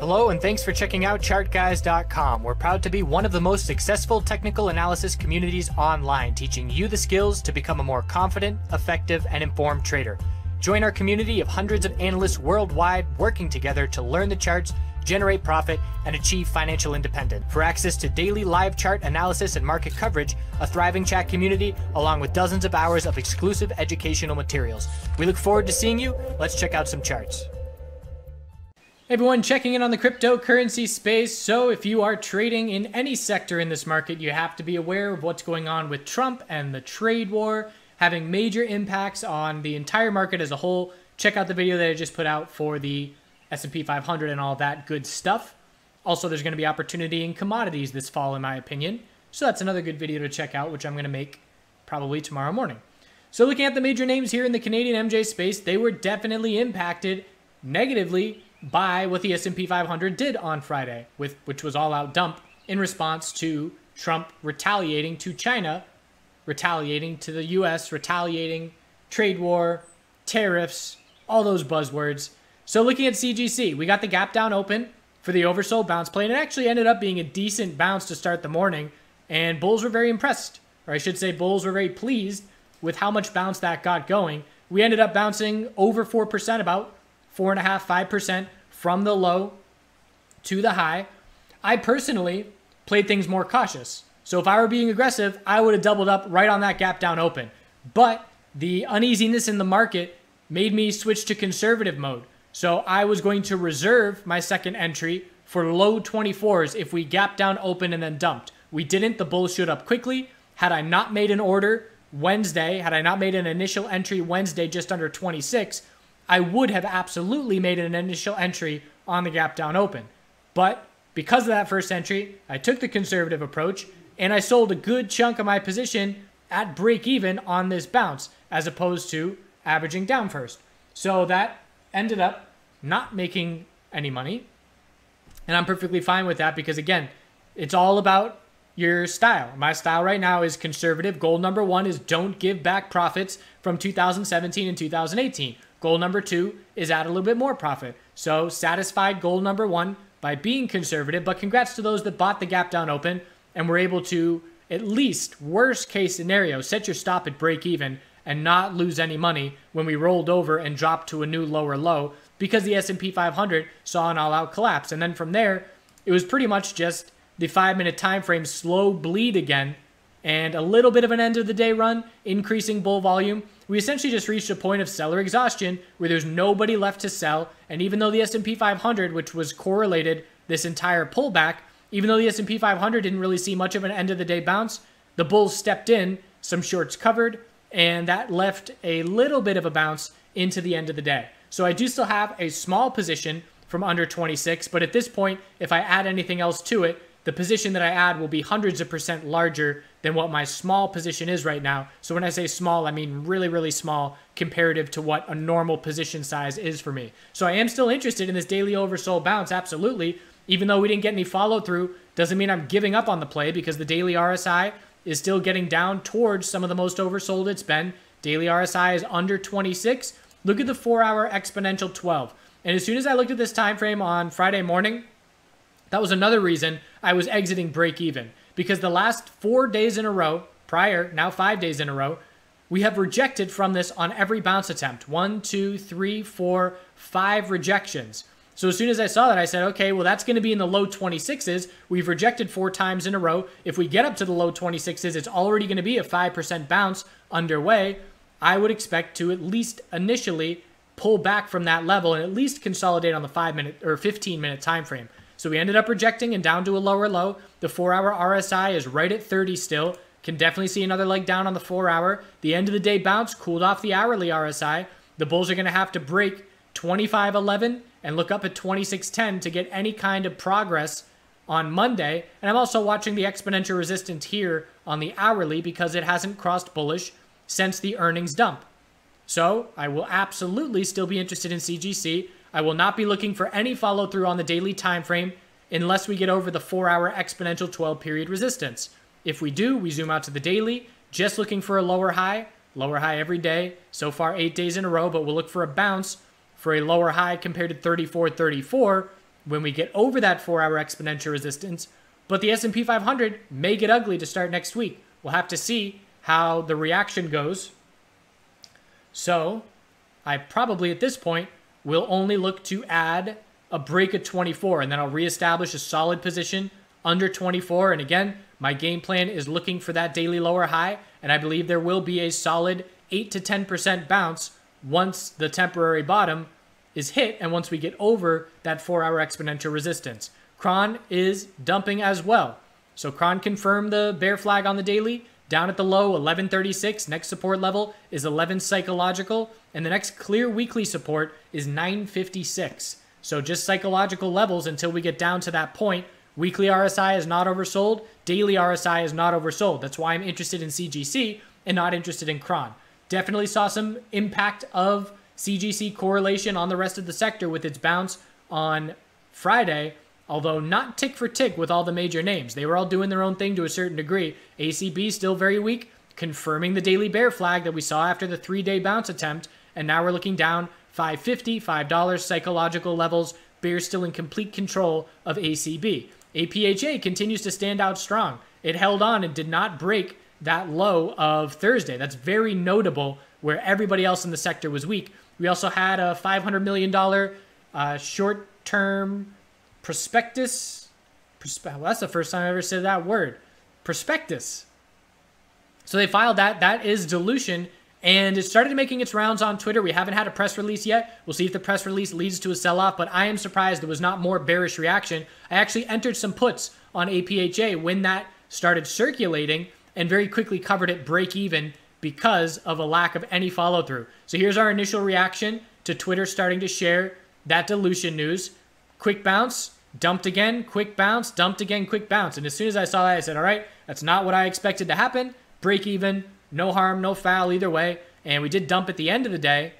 Hello, and thanks for checking out ChartGuys.com. We're proud to be one of the most successful technical analysis communities online, teaching you the skills to become a more confident, effective, and informed trader. Join our community of hundreds of analysts worldwide working together to learn the charts, generate profit, and achieve financial independence. For access to daily live chart analysis and market coverage, a thriving chat community, along with dozens of hours of exclusive educational materials. We look forward to seeing you. Let's check out some charts. Everyone, checking in on the cryptocurrency space. So, if you are trading in any sector in this market, you have to be aware of what's going on with Trump and the trade war having major impacts on the entire market as a whole. Check out the video that I just put out for the S&P 500 and all that good stuff. Also, there's going to be opportunity in commodities this fall, in my opinion. So that's another good video to check out, which I'm going to make probably tomorrow morning. So looking at the major names here in the Canadian MJ space, they were definitely impacted negatively by what the S&P 500 did on Friday, with which was all out dump in response to Trump retaliating to China, retaliating to the US, retaliating trade war, tariffs, all those buzzwords. So looking at CGC, we got the gap down open for the oversold bounce play, and it actually ended up being a decent bounce to start the morning, and bulls were very impressed, or I should say bulls were very pleased with how much bounce that got going. We ended up bouncing over 4%, about four and a half, five percent from the low to the high. I personally played things more cautious. So if I were being aggressive, I would have doubled up right on that gap down open. But the uneasiness in the market made me switch to conservative mode. So I was going to reserve my second entry for low 24s if we gap down open and then dumped. We didn't. The bull showed up quickly. Had I not made an order Wednesday, had I not made an initial entry Wednesday just under 26, I would have absolutely made an initial entry on the gap down open. But because of that first entry, I took the conservative approach and I sold a good chunk of my position at break even on this bounce as opposed to averaging down first. So that ended up not making any money. And I'm perfectly fine with that because, again, it's all about your style. My style right now is conservative. Goal number one is don't give back profits from 2017 and 2018. Goal number two is add a little bit more profit. So satisfied goal number one by being conservative, but congrats to those that bought the gap down open and were able to at least worst case scenario set your stop at break even and not lose any money when we rolled over and dropped to a new lower low because the S&P 500 saw an all-out collapse. And then from there, it was pretty much just the 5-minute time frame slow bleed again and a little bit of an end of the day run, increasing bull volume. We essentially just reached a point of seller exhaustion where there's nobody left to sell, and even though the S&P 500, which was correlated this entire pullback, even though the S&P 500 didn't really see much of an end of the day bounce, the bulls stepped in, some shorts covered, and that left a little bit of a bounce into the end of the day. So I do still have a small position from under 26, but at this point, if I add anything else to it, the position that I add will be hundreds of percent larger than what my small position is right now. So when I say small, I mean really, really small comparative to what a normal position size is for me. So I am still interested in this daily oversold bounce, absolutely. Even though we didn't get any follow through, doesn't mean I'm giving up on the play because the daily RSI is still getting down towards some of the most oversold it's been. Daily RSI is under 26. Look at the four hour exponential 12. And as soon as I looked at this time frame on Friday morning, that was another reason I was exiting break even because the last four days in a row, prior, now five days in a row, we have rejected from this on every bounce attempt. One, two, three, four, five rejections. So as soon as I saw that, I said, okay, well, that's going to be in the low 26s. We've rejected four times in a row. If we get up to the low 26s, it's already going to be a 5% bounce underway. I would expect to at least initially pull back from that level and at least consolidate on the 5 minute or 15 minute time frame. So we ended up rejecting and down to a lower low. The four hour RSI is right at 30 still. Can definitely see another leg down on the four hour. The end of the day bounce cooled off the hourly RSI. The bulls are going to have to break 25.11 and look up at 26.10 to get any kind of progress on Monday. And I'm also watching the exponential resistance here on the hourly because it hasn't crossed bullish since the earnings dump. So I will absolutely still be interested in CGC. I will not be looking for any follow through on the daily time frame unless we get over the 4-hour exponential 12 period resistance. If we do, we zoom out to the daily, just looking for a lower high, lower high every day, so far 8 days in a row, but we'll look for a bounce for a lower high compared to 34.34 when we get over that 4-hour exponential resistance, but the S&P 500 may get ugly to start next week. We'll have to see how the reaction goes. So, I probably at this point will only look to add a break at 24 and then I'll reestablish a solid position under 24 and again, my game plan is looking for that daily lower high and I believe there will be a solid 8 to 10% bounce once the temporary bottom is hit and once we get over that 4-hour exponential resistance. Cron is dumping as well. So Cron confirmed the bear flag on the daily down at the low 1136. Next support level is 11 psychological and the next clear weekly support is 956. So just psychological levels until we get down to that point. Weekly RSI is not oversold. Daily RSI is not oversold. That's why I'm interested in CGC and not interested in Cron. Definitely saw some impact of CGC correlation on the rest of the sector with its bounce on Friday, although not tick for tick with all the major names. They were all doing their own thing to a certain degree. ACB still very weak, confirming the daily bear flag that we saw after the three day bounce attempt. And now we're looking down 550 $5 psychological levels. Bears still in complete control of ACB. APHA continues to stand out strong. It held on and did not break that low of Thursday. That's very notable where everybody else in the sector was weak. We also had a $500 million uh, short term prospectus. Perspe- well, that's the first time I ever said that word. Prospectus. So they filed that. That is dilution. And it started making its rounds on Twitter. We haven't had a press release yet. We'll see if the press release leads to a sell off, but I am surprised there was not more bearish reaction. I actually entered some puts on APHA when that started circulating and very quickly covered it break even because of a lack of any follow through. So here's our initial reaction to Twitter starting to share that dilution news. Quick bounce, dumped again, quick bounce, dumped again, quick bounce. And as soon as I saw that, I said, all right, that's not what I expected to happen. Break even, no harm, no foul either way. And we did dump at the end of the day.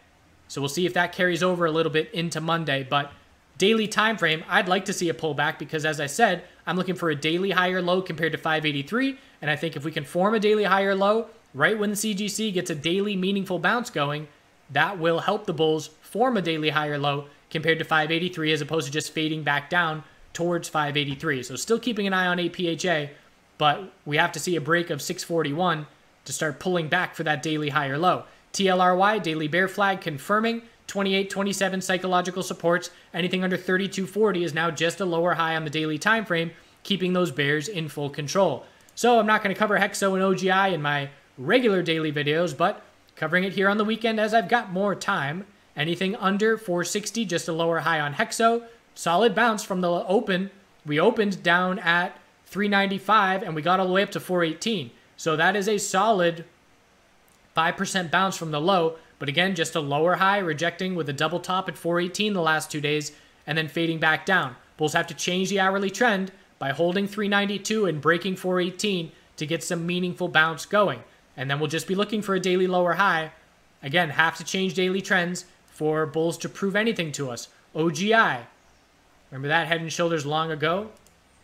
So we'll see if that carries over a little bit into Monday. But daily time frame, I'd like to see a pullback because as I said, I'm looking for a daily higher low compared to 583. And I think if we can form a daily higher low right when the CGC gets a daily meaningful bounce going, that will help the bulls form a daily higher low compared to 583 as opposed to just fading back down towards 583. So still keeping an eye on APHA, but we have to see a break of 641 to start pulling back for that daily higher low. TLRY, daily bear flag confirming 28, 27 psychological supports. Anything under 3240 is now just a lower high on the daily time frame, keeping those bears in full control. So I'm not going to cover Hexo and OGI in my regular daily videos, but covering it here on the weekend as I've got more time. Anything under 460, just a lower high on Hexo. Solid bounce from the open. We opened down at 395 and we got all the way up to 418. So that is a solid 5% bounce from the low. But again, just a lower high, rejecting with a double top at 418 the last two days and then fading back down. Bulls have to change the hourly trend by holding 392 and breaking 418 to get some meaningful bounce going. And then we'll just be looking for a daily lower high. Again, have to change daily trends for bulls to prove anything to us. OGI. Remember that head and shoulders long ago?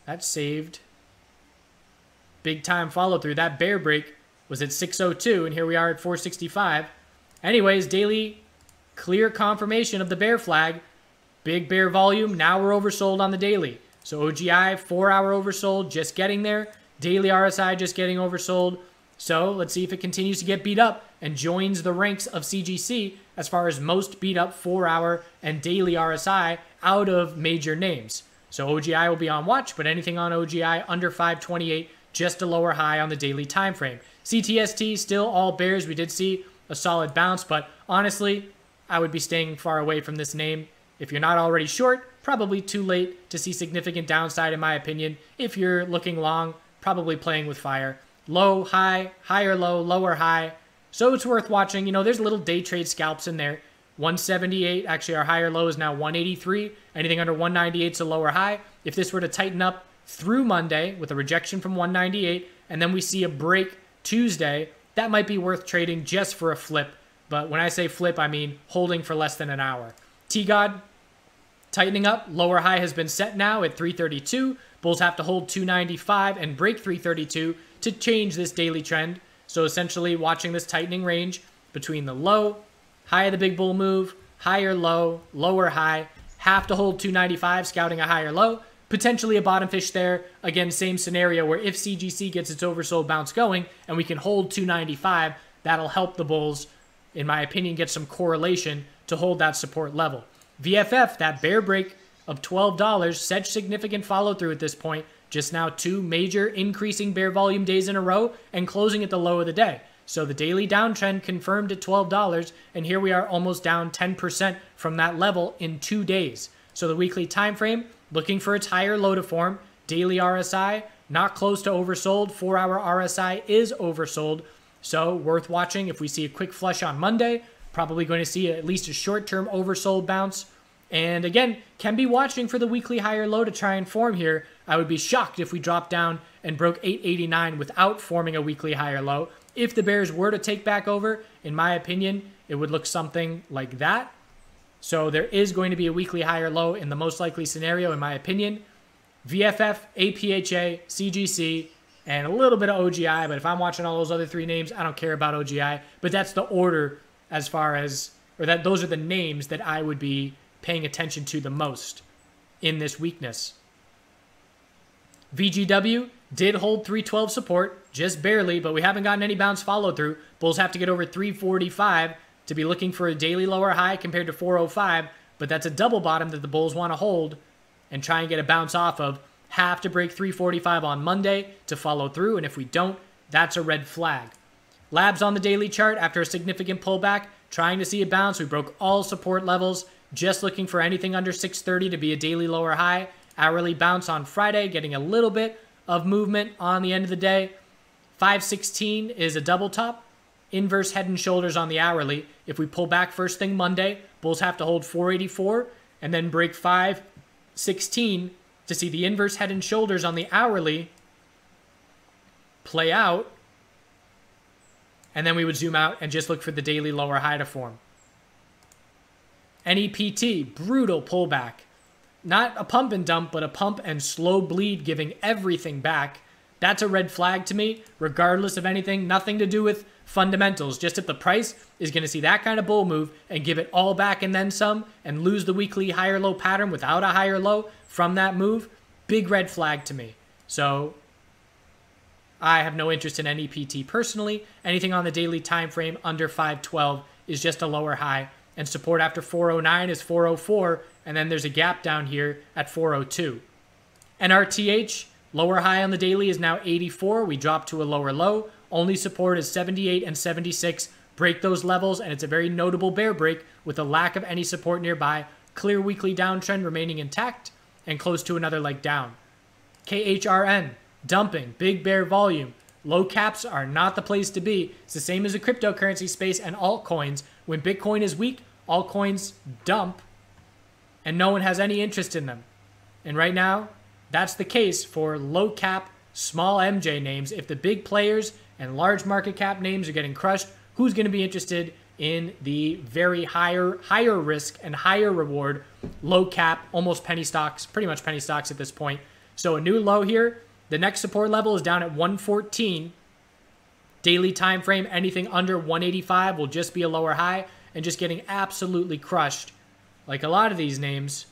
That saved. Big time follow through. That bear break was at 602, and here we are at 465. Anyways, daily clear confirmation of the bear flag. Big bear volume. Now we're oversold on the daily. So OGI, four hour oversold, just getting there. Daily RSI just getting oversold. So let's see if it continues to get beat up and joins the ranks of CGC as far as most beat up four hour and daily RSI out of major names. So OGI will be on watch, but anything on OGI under 528, just a lower high on the daily time frame. CTST still all bears. We did see a solid bounce, but honestly, I would be staying far away from this name. If you're not already short, probably too late to see significant downside in my opinion. If you're looking long, probably playing with fire low, high, higher, low, lower, high. So it's worth watching. You know, there's little day trade scalps in there. 178, actually, our higher low is now 183. Anything under 198 is a lower high. If this were to tighten up through Monday with a rejection from 198, and then we see a break Tuesday, that might be worth trading just for a flip. But when I say flip, I mean holding for less than an hour. T God, tightening up. Lower high has been set now at 332. Bulls have to hold 295 and break 332 to change this daily trend. So essentially watching this tightening range between the low, high of the big bull move, higher low, lower high, have to hold 295, scouting a higher low. Potentially a bottom fish there. Again, same scenario where if CGC gets its oversold bounce going and we can hold 295, that'll help the bulls, in my opinion, get some correlation to hold that support level. VFF, that bear break of $12, such significant follow through at this point. Just now, two major increasing bear volume days in a row and closing at the low of the day. So the daily downtrend confirmed at $12, and here we are almost down 10% from that level in two days. So the weekly time frame looking for its higher low to form. Daily RSI not close to oversold. Four hour RSI is oversold. So worth watching. If we see a quick flush on Monday, probably going to see at least a short term oversold bounce. And again, can be watching for the weekly higher low to try and form here. I would be shocked if we dropped down and broke 889 without forming a weekly higher low. If the Bears were to take back over, in my opinion, it would look something like that. So there is going to be a weekly higher low in the most likely scenario, in my opinion. VFF, APHA, CGC, and a little bit of OGI. But if I'm watching all those other three names, I don't care about OGI. But that's the order as far as, or that those are the names that I would be paying attention to the most in this weakness. VGW did hold 312 support, just barely, but we haven't gotten any bounce follow through. Bulls have to get over 345 to be looking for a daily lower high compared to 405, but that's a double bottom that the Bulls want to hold and try and get a bounce off of. Have to break 345 on Monday to follow through, and if we don't, that's a red flag. Labs on the daily chart after a significant pullback, trying to see a bounce. We broke all support levels, just looking for anything under 630 to be a daily lower high. Hourly bounce on Friday, getting a little bit of movement on the end of the day. 516 is a double top. Inverse head and shoulders on the hourly. If we pull back first thing Monday, Bulls have to hold 484 and then break 516 to see the inverse head and shoulders on the hourly play out. And then we would zoom out and just look for the daily lower high to form. NEPT, brutal pullback. Not a pump and dump, but a pump and slow bleed, giving everything back. That's a red flag to me, regardless of anything, nothing to do with fundamentals. Just if the price is going to see that kind of bull move and give it all back and then some and lose the weekly higher low pattern without a higher low from that move, big red flag to me. So I have no interest in NEPT personally. Anything on the daily time frame under 512 is just a lower high and support after 409 is 404 and then there's a gap down here at 402. NRTH lower high on the daily is now 84. We drop to a lower low. Only support is 78 and 76. Break those levels, and it's a very notable bear break with a lack of any support nearby. Clear weekly downtrend remaining intact and close to another leg down. KHRN, dumping, big bear volume. Low caps are not the place to be. It's the same as the cryptocurrency space and altcoins. When Bitcoin is weak, altcoins dump, and no one has any interest in them. And right now, that's the case for low cap, small MJ names. If the big players and large market cap names are getting crushed, who's going to be interested in the very higher higher risk and higher reward low cap almost penny stocks pretty much penny stocks at this point so a new low here the next support level is down at 114 daily time frame anything under 185 will just be a lower high and just getting absolutely crushed like a lot of these names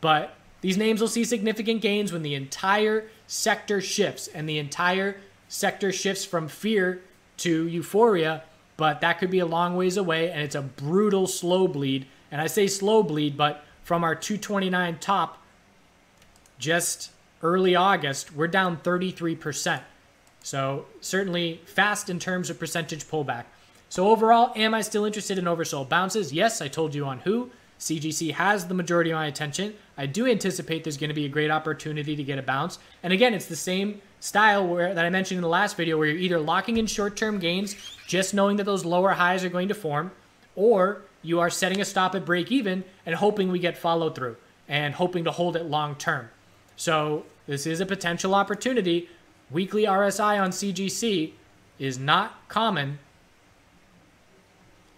but these names will see significant gains when the entire sector shifts and the entire sector shifts from fear to euphoria, but that could be a long ways away, and it's a brutal slow bleed. And I say slow bleed, but from our 229 top, just early August, we're down 33%. So certainly fast in terms of percentage pullback. So overall, am I still interested in oversold bounces? Yes, I told you on who. CGC has the majority of my attention. I do anticipate there's going to be a great opportunity to get a bounce. And again, it's the same style where that I mentioned in the last video where you're either locking in short-term gains, just knowing that those lower highs are going to form, or you are setting a stop at break even and hoping we get follow through and hoping to hold it long term. So this is a potential opportunity. Weekly RSI on CGC is not common.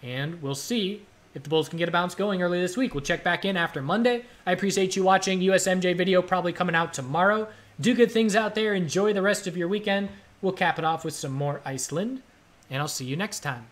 And we'll see if the Bulls can get a bounce going early this week. We'll check back in after Monday. I appreciate you watching. USMJ video probably coming out tomorrow. Do good things out there. Enjoy the rest of your weekend. We'll cap it off with some more Iceland, and I'll see you next time.